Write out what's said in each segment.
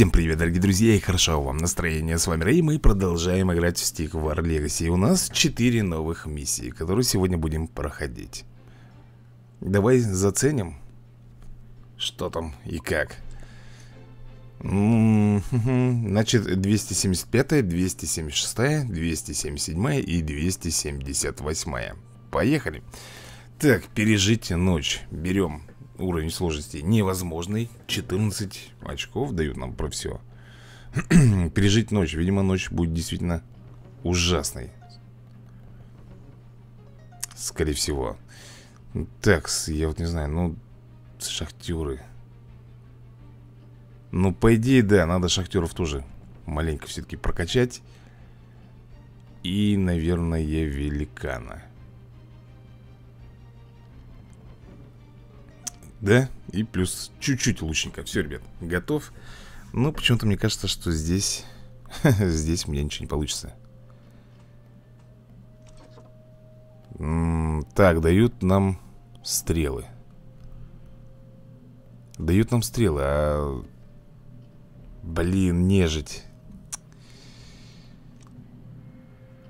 Всем привет, дорогие друзья, и хорошо вам настроение. С вами Рэй, мы продолжаем играть в Stick War Legacy. У нас 4 новых миссии, которые сегодня будем проходить. Давай заценим, что там и как. Значит, 275, 276, 277 и 278. Поехали. Так, пережить ночь. Берем Уровень сложности невозможный. 14 очков дают нам про все Пережить ночь Видимо, ночь будет действительно ужасной. Скорее всего. Так, я вот не знаю, ну Шахтеры. Ну, по идее, да, надо шахтеров тоже Маленько все-таки прокачать. И, наверное, великана Да, и плюс чуть-чуть лучника. Все, ребят, готов. Но почему-то мне кажется, что здесь Здесь у меня ничего не получится. Так, дают нам стрелы. Дают нам стрелы, а... Блин, нежить.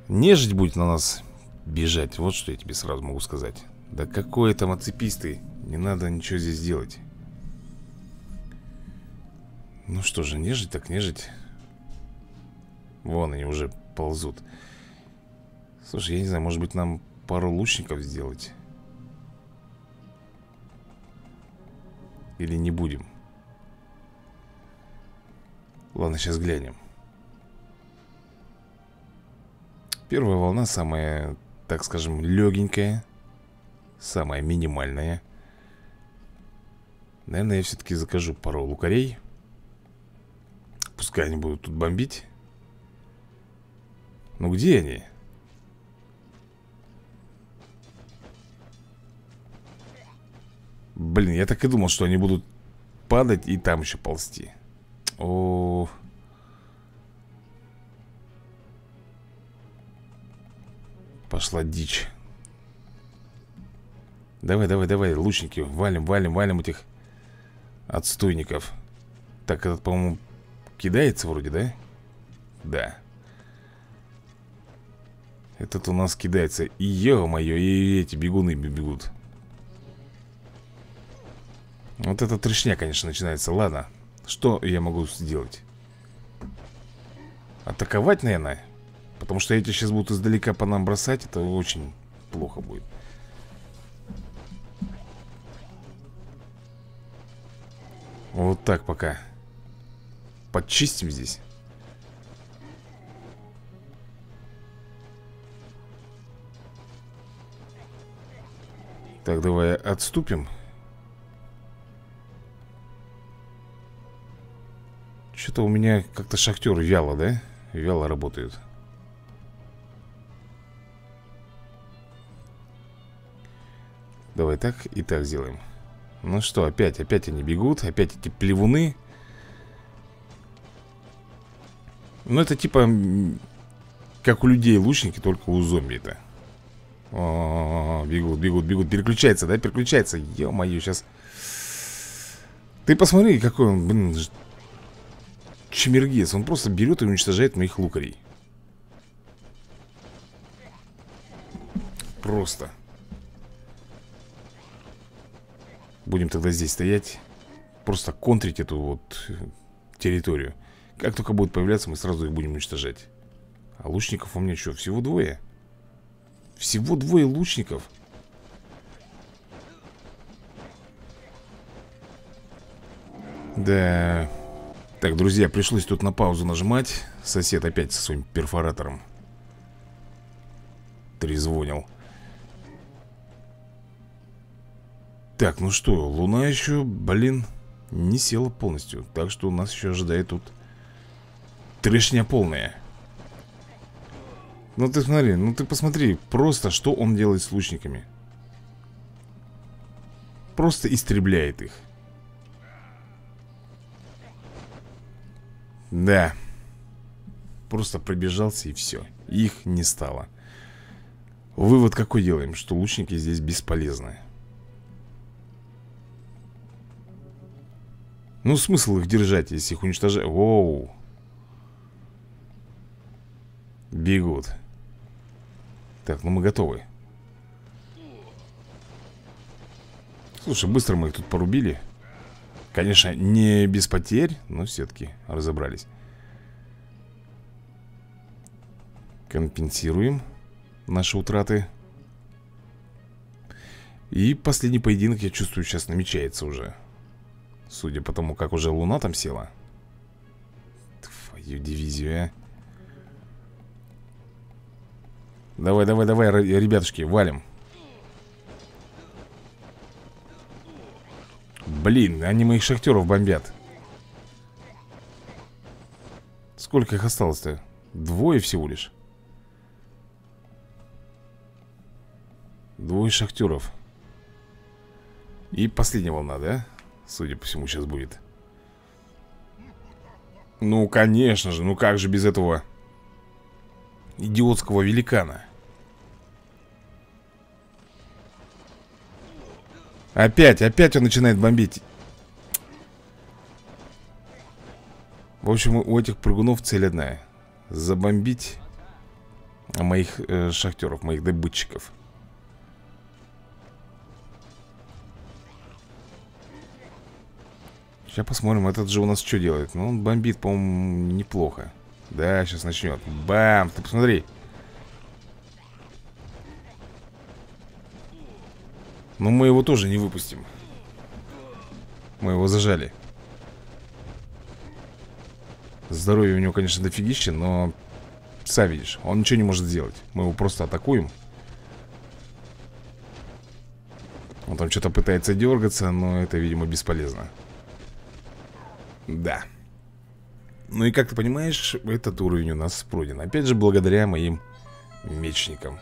Нежить будет на нас бежать. Вот что я тебе сразу могу сказать. Да какой там оцепистый не надо ничего здесь делать. Ну что же, нежить так нежить. Вон они уже ползут. Слушай, я не знаю, может быть нам пару лучников сделать? Или не будем? Ладно, сейчас глянем. Первая волна самая, так скажем, легенькая Самая минимальная Наверное, я все-таки закажу пару лукарей. Пускай они будут тут бомбить. Ну где они? Блин, я так и думал, что они будут падать и там еще ползти. О, Пошла дичь. Давай, давай, давай, лучники Валим, валим, валим этих Отстойников Так, этот, по-моему, кидается вроде, да? Да Этот у нас кидается И ё-моё, и эти бегуны бегут Вот это трешня, конечно, начинается Ладно, что я могу сделать? Атаковать, наверное? Потому что эти сейчас будут издалека по нам бросать Это очень плохо будет Вот так пока. Подчистим здесь. Так, давай отступим. Что-то у меня как-то шахтер вяло, да? Вяло работают Давай так и так сделаем ну что, опять, опять они бегут Опять эти плевуны. Ну это типа Как у людей лучники, только у зомби это О, -о, -о, бегут, бегут, бегут. Переключается, да, переключается. Ё-моё, сейчас Ты посмотри, какой он, блин Чемергес, он просто берет и уничтожает моих лукарей. Просто Будем тогда здесь стоять Просто контрить эту вот территорию. Как только будет появляться, мы сразу их будем уничтожать. А лучников у меня что, всего двое? Всего двое лучников? Да... Так, друзья, пришлось тут на паузу нажимать. Сосед опять со своим перфоратором Трезвонил Так, ну что, Луна еще, блин, не села полностью. Так что у нас еще ожидает тут Трешня полная. Ну ты смотри, ну ты посмотри Просто что он делает с лучниками. Просто истребляет их. Да. Просто пробежался и все Их не стало. Вывод какой делаем? Что лучники здесь бесполезны Ну, смысл их держать, если их уничтожать? Воу. Бегут. Так, ну мы готовы. Слушай, быстро мы их тут порубили. Конечно, не без потерь, но все-таки разобрались. Компенсируем наши утраты. И последний поединок, я чувствую, сейчас намечается уже. Судя по тому, как уже луна там села. Твою дивизию, а. Давай, давай, давай, ребятушки, валим. Блин, они моих шахтеров бомбят. Сколько их осталось-то? Двое всего лишь. Двое шахтеров. И последняя волна, да? Судя по всему, сейчас будет. Ну, конечно же, ну как же без этого Идиотского великана? Опять, опять он начинает бомбить. В общем, у этих прыгунов цель одна Забомбить моих э, шахтеров, моих добытчиков Сейчас посмотрим, этот же у нас что делает? Ну, он бомбит, по-моему, неплохо. Да, сейчас начнет Бам, ты посмотри. Но мы его тоже не выпустим. Мы его зажали. Здоровье у него, конечно, дофигище, но Сам видишь, он ничего не может сделать. Мы его просто атакуем. Он там что-то пытается дергаться, но это, видимо, бесполезно да. Ну и как ты понимаешь, этот уровень у нас пройден. Опять же, благодаря моим мечникам.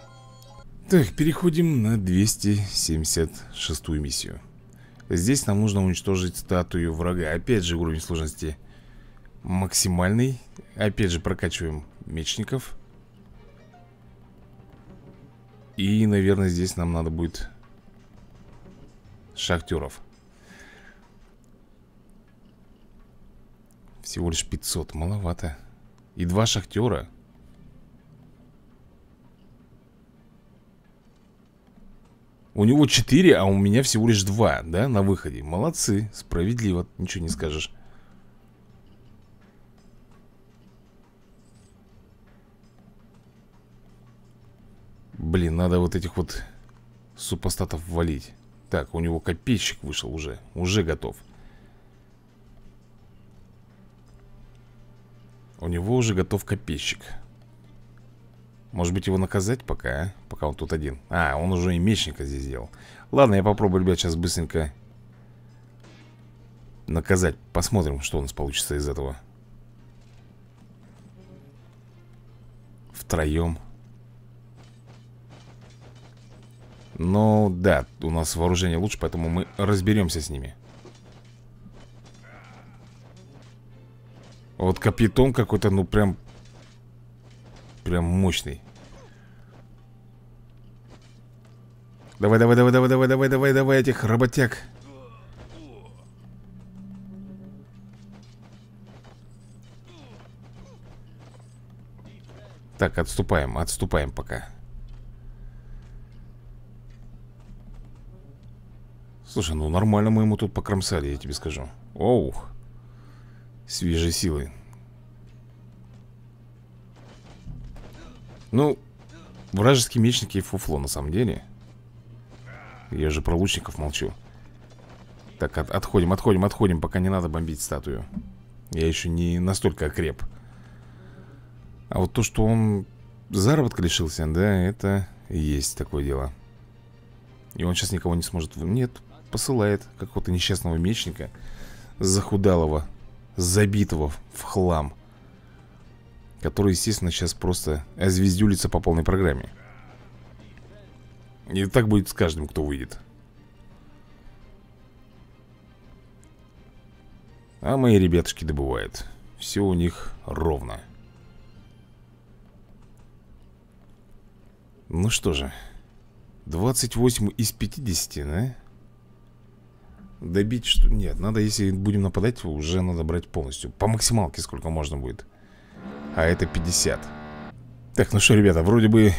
Так, переходим на 276 миссию. Здесь нам нужно уничтожить статую врага. Опять же, уровень сложности максимальный. Опять же, прокачиваем мечников. И, наверное, здесь нам надо будет шахтеров. Всего лишь 500, маловато. И два шахтера. У него 4, а у меня всего лишь 2, да, на выходе. Молодцы, справедливо, ничего не скажешь. Блин, надо вот этих вот супостатов валить. Так, у него копейщик вышел уже. Уже готов У него уже готов копейщик. Может быть его наказать пока, а? Пока он тут один. А, он уже и мечника здесь сделал. Ладно, я попробую, ребят, сейчас быстренько Наказать. Посмотрим, что у нас получится из этого. Втроем Ну, да, у нас вооружение лучше, поэтому мы разберемся с ними Вот капитон какой-то, ну прям Прям мощный. Давай, давай, давай, давай, давай, давай, давай, давай этих работяг. Так, отступаем, отступаем пока. Слушай, ну нормально мы ему тут покромсали, я тебе скажу. Оу свежей силы. Ну, вражеские мечники фуфло на самом деле. Я же про лучников молчу. Так, от, отходим, отходим, отходим, пока не надо бомбить статую. Я еще не настолько окреп. А вот то, что он заработка лишился, да, это есть такое дело. И он сейчас никого не сможет... Нет, посылает какого-то несчастного мечника захудалого забитого в хлам Который, естественно, сейчас просто озвездюлится по полной программе. И так будет с каждым, кто выйдет. А мои ребятушки добывают. Все у них ровно. Ну что же 28 из 50, да? Добить что? Нет, надо, если будем нападать, уже надо брать полностью По максималке сколько можно будет А это 50 Так, ну что, ребята, вроде бы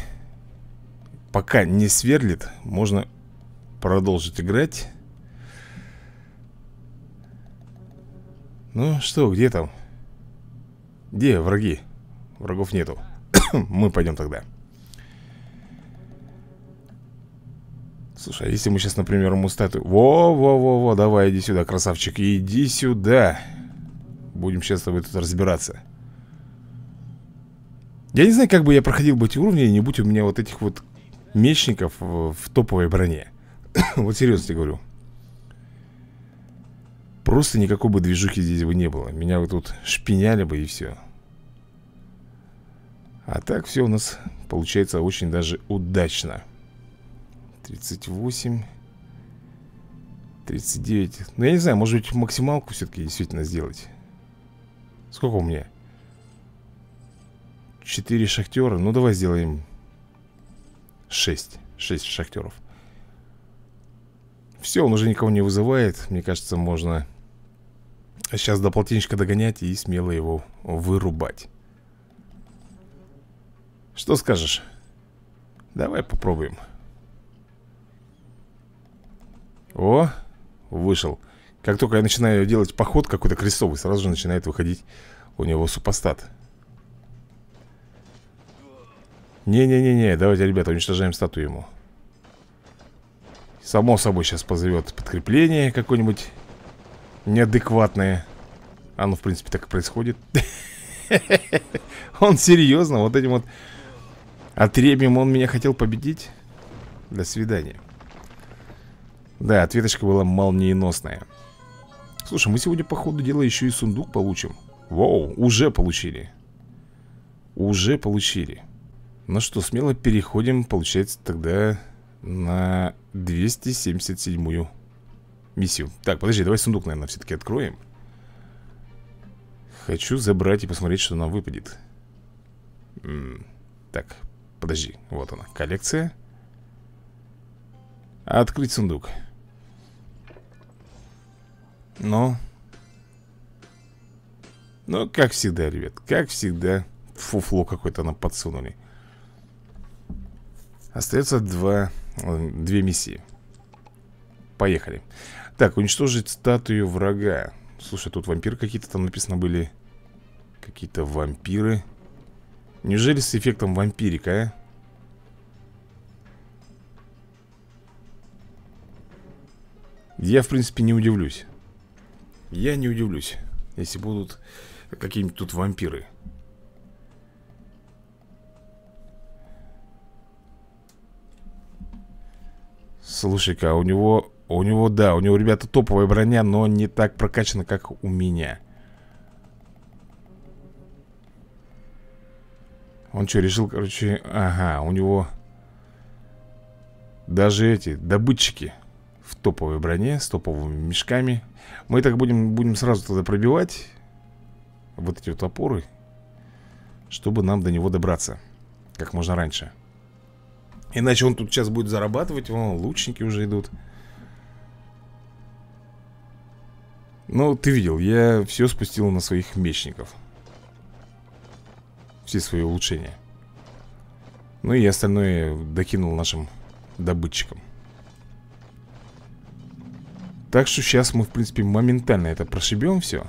Пока не сверлит Можно продолжить играть Ну что, где там? Где враги? Врагов нету Мы пойдем тогда Слушай, а если мы сейчас, например, ему статую... Во-во-во-во, давай, иди сюда, красавчик, иди сюда. Будем сейчас с тобой тут разбираться. Я не знаю, как бы я проходил бы эти уровни, не будь у меня вот этих вот мечников в, топовой броне. вот серьезно тебе говорю. Просто никакой бы движухи здесь бы не было. Меня бы тут шпиняли бы и все. А так все у нас получается очень даже удачно. 38 39 Ну я не знаю, может быть максималку все-таки действительно сделать. Сколько у меня? 4 шахтера Ну давай сделаем 6 6 шахтеров Все, он уже никого не вызывает. Мне кажется, можно Сейчас до полтинничка догонять И смело его вырубать. Что скажешь? Давай попробуем о, вышел. Как только я начинаю делать поход какой-то крестовый Сразу же начинает выходить у него супостат. Не-не-не-не, давайте, ребята, уничтожаем статую ему. Само собой сейчас позовет подкрепление какое-нибудь Неадекватное. Оно, в принципе, так и происходит. Он серьезно, вот этим вот Отребием он меня хотел победить. До свидания да, ответочка была молниеносная. Слушай, мы сегодня, по ходу дела, еще и сундук получим. Воу, уже получили. Уже получили. Ну что, смело переходим, получается, тогда на 277-ю миссию. Так, подожди, давай сундук, наверное, все-таки откроем. Хочу забрать и посмотреть, что нам выпадет. М -м Так, подожди, вот она, коллекция. Открыть сундук но... Ну, как всегда, ребят, как всегда Фуфло какое-то нам подсунули. Остается два, две миссии. Поехали. Так, уничтожить статую врага. Слушай, тут вампиры какие-то там написано были. Какие-то вампиры. Неужели с эффектом вампирика, а? Я, в принципе, не удивлюсь я не удивлюсь, если будут какие-нибудь тут вампиры. Слушай-ка, у него... У него, да, у него, ребята, топовая броня, но не так прокачана, как у меня. Он что, решил, короче... Ага, у него... Даже эти добытчики в топовой броне, с топовыми мешками мы так будем, будем сразу тогда пробивать Вот эти вот опоры Чтобы нам до него добраться Как можно раньше. Иначе он тут сейчас будет зарабатывать Вон, лучники уже идут. Ну, ты видел, я все спустил на своих мечников. Все свои улучшения. Ну и остальное докинул нашим добытчикам так что сейчас мы, в принципе, моментально это прошибем все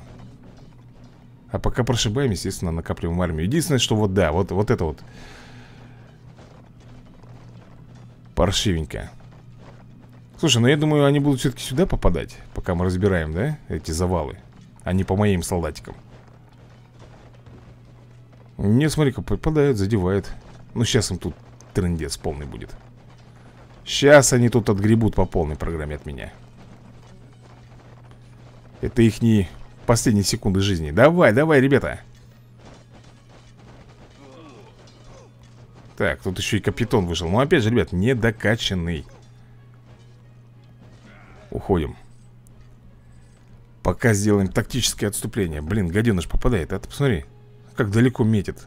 А пока прошибаем, естественно, накапливаем армию. Единственное, что вот да, вот, вот это вот. Паршивенько. Слушай, ну я думаю, они будут все-таки сюда попадать Пока мы разбираем, да, эти завалы А не по моим солдатикам. Не, смотри-ка, попадают, задевают Ну сейчас им тут трендец полный будет. Сейчас они тут отгребут по полной программе от меня это их не последние секунды жизни. Давай, давай, ребята. Так, тут еще и капитон вышел. Но опять же, ребят, недокачанный. Уходим. Пока сделаем тактическое отступление. Блин, гаденыш попадает, а ты посмотри Как далеко метит.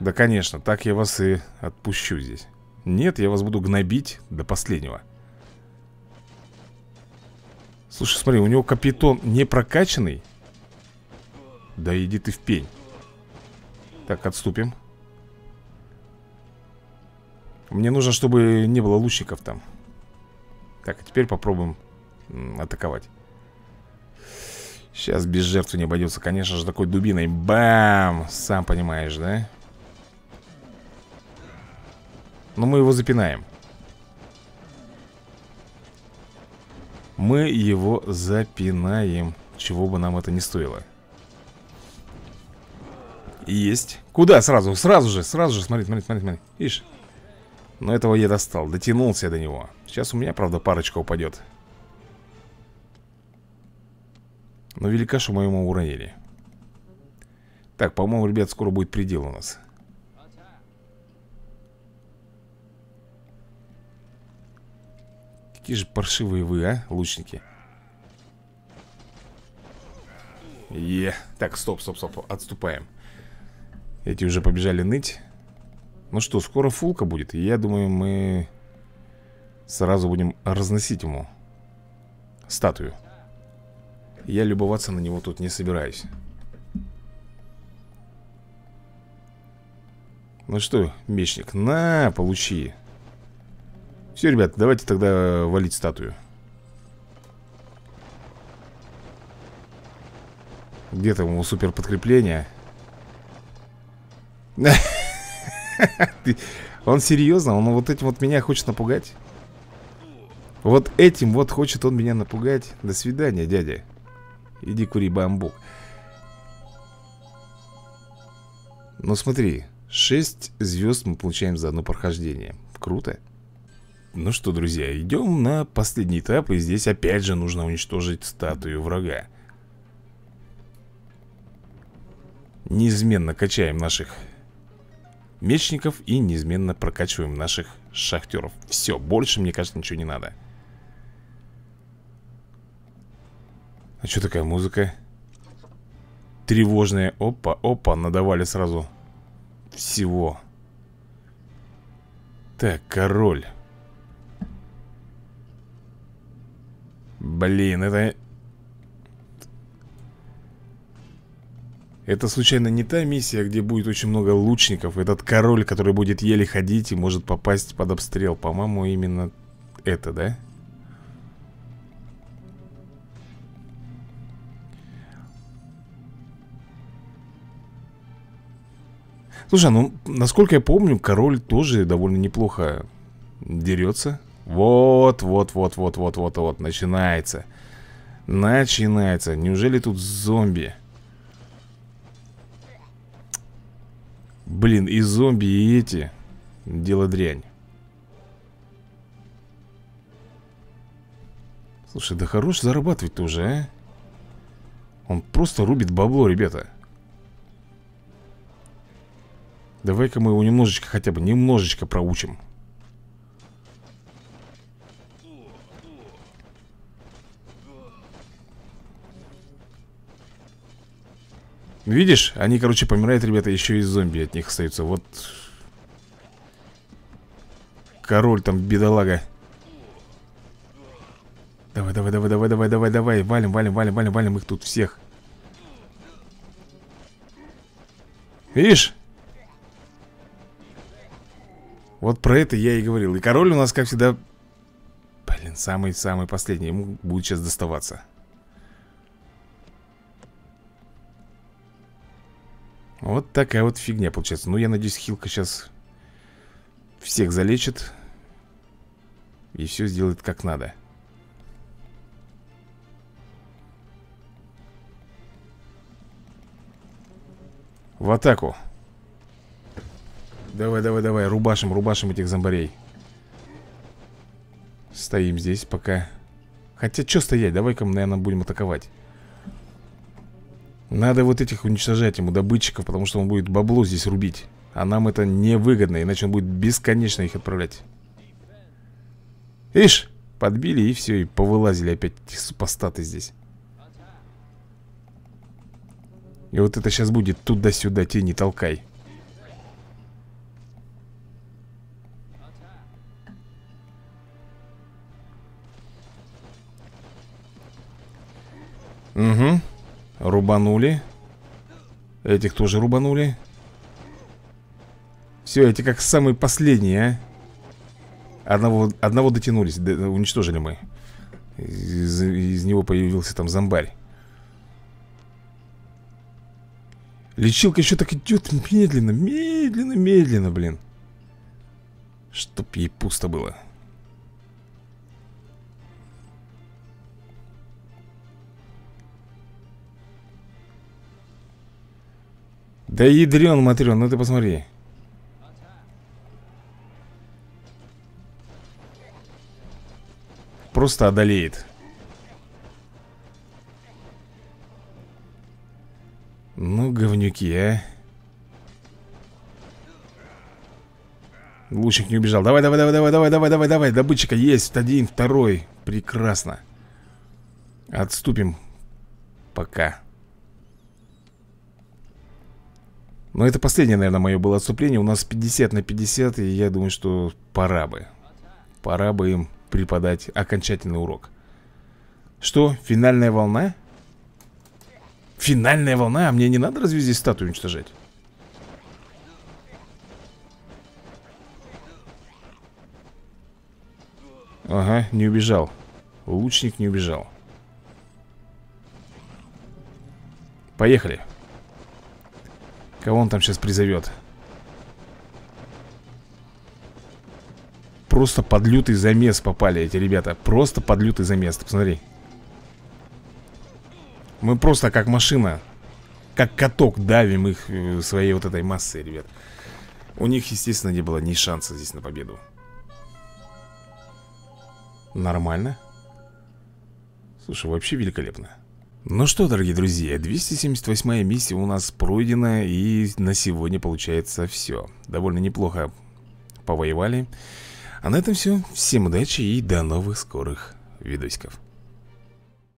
Да, конечно, так я вас и отпущу здесь. Нет, я вас буду гнобить до последнего Слушай, смотри, у него капитон не прокачанный. Да иди ты в пень. Так, отступим. Мне нужно, чтобы не было лучников там. Так, а теперь попробуем атаковать. Сейчас без жертвы не обойдется Конечно же, такой дубиной. Бам! Сам понимаешь, да? Но мы его запинаем Мы его запинаем Чего бы нам это не стоило. Есть. Куда? Сразу? Сразу же, сразу же Смотри, смотри, смотри, смотри. Видишь? Но этого я достал, дотянулся до него. Сейчас у меня, правда, парочка упадет. Но великашу моему уронили. Так, по-моему, ребят, скоро будет предел у нас Какие же паршивые вы, а, лучники? Е, так, стоп, стоп, стоп, отступаем. Эти уже побежали ныть. Ну что, скоро фулка будет Я думаю, мы сразу будем разносить ему статую. Я любоваться на него тут не собираюсь. Ну что, мечник, на, получи все, ребят, давайте тогда валить статую Где там его супер подкрепление? Он серьезно? Он вот этим вот меня хочет напугать? Вот этим вот хочет он меня напугать До свидания, дядя Иди кури бамбук Ну смотри 6 звезд мы получаем за одно прохождение Круто ну что, друзья, идем на последний этап И здесь опять же нужно уничтожить статую врага. Неизменно качаем наших мечников И неизменно прокачиваем наших шахтеров. Все, больше, мне кажется, ничего не надо. А что такая музыка? Тревожная. Опа, опа, надавали сразу Всего. Так, король Блин, это... Это случайно не та миссия, где будет очень много лучников. Этот король, который будет еле ходить и может попасть под обстрел. По-моему, именно это, да? Слушай, ну, насколько я помню, король тоже довольно неплохо дерется вот, вот, вот, вот, вот, вот, вот, начинается. Начинается. Неужели тут зомби? Блин, и зомби, и эти. Дело дрянь. Слушай, да хорош зарабатывать тоже, а? Он просто рубит бабло, ребята. Давай-ка мы его немножечко, хотя бы немножечко проучим. Видишь, они, короче, помирают, ребята, еще и зомби от них остаются. Вот Король там, бедолага. Давай, давай, давай, давай, давай, давай, давай Валим, валим, валим, валим, валим их тут всех. Видишь? Вот про это я и говорил. И король у нас, как всегда Блин, самый-самый последний. Ему будет сейчас доставаться Вот такая вот фигня получается. Ну, я надеюсь, Хилка сейчас всех залечит И все сделает как надо. В атаку. Давай, давай, давай, рубашим, рубашим этих зомбарей. Стоим здесь пока. Хотя, что стоять, давай-ка мы, наверное, будем атаковать надо вот этих уничтожать ему, добытчиков Потому что он будет бабло здесь рубить. А нам это невыгодно, иначе он будет бесконечно их отправлять. Ишь, подбили и все, и повылазили опять эти супостаты здесь. И вот это сейчас будет туда-сюда, тени толкай. Угу Рубанули. Этих тоже рубанули. Все, эти как самые последние, а. Одного, одного дотянулись Уничтожили мы. Из, из него появился там зомбарь. Лечилка еще так идет медленно, медленно, медленно, блин. Чтоб ей пусто было Да ядрен, матрен, ну ты посмотри. Просто одолеет. Ну, говнюки, а. Лучник не убежал. Давай, давай, давай, давай, давай, давай, давай, давай. Добытчика есть, один, второй. Прекрасно. Отступим. Пока Но это последнее, наверное, мое было отступление У нас 50 на 50 И я думаю, что пора бы Пора бы им преподать окончательный урок Что, финальная волна? Финальная волна? А мне не надо разве здесь статую уничтожать? Ага, не убежал Лучник не убежал Поехали Кого он там сейчас призовет? Просто под лютый замес попали эти ребята. Просто под лютый замес, посмотри. Мы просто как машина Как каток давим их э, своей вот этой массой, ребят. У них, естественно, не было ни шанса здесь на победу. Нормально. Слушай, вообще великолепно ну что, дорогие друзья, 278 миссия у нас пройдена И на сегодня получается все Довольно неплохо повоевали. А на этом все, всем удачи и до новых скорых видосиков